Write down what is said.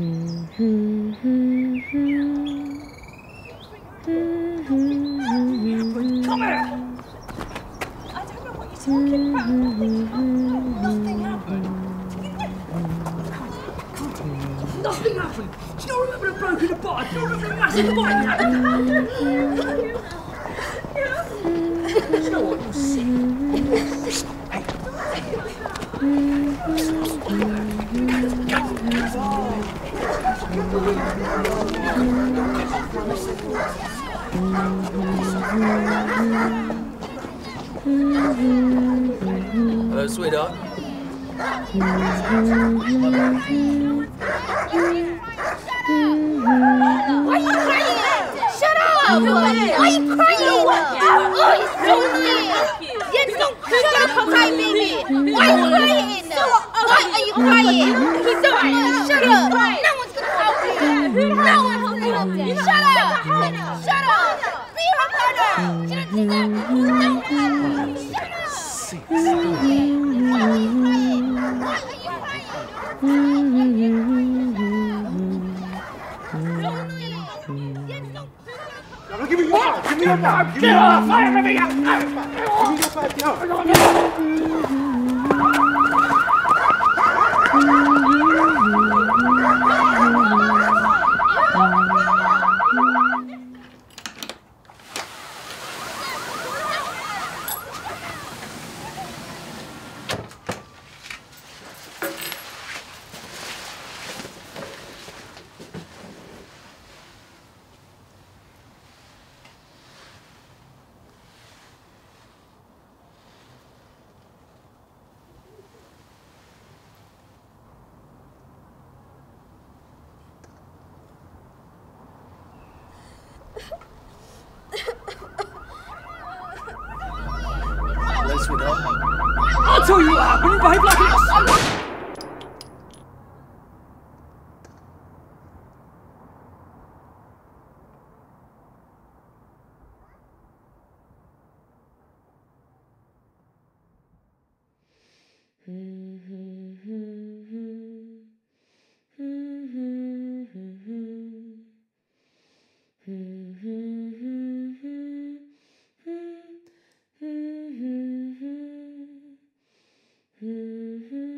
Come here! I don't know what you're talking about. Nothing happened. Nothing happened. Nothing happened! Do you not remember the bloke the bar? Do you not remember the massive fight we had? Do you know what? You're sick. Hello, sweetheart. Why are you crying? Shut up! Why are you crying? Oh, oh you're so mean. Yes, don't shut up, cry, baby. Why are you crying? Why are you crying? He's sorry. Shut up. Crying? Now, give me. Give me your bag. Get off! Fire! Me your bag. Give me your bag. No. Hello, sweetheart. I'll tell you what happened. You behave like Mm-hmm.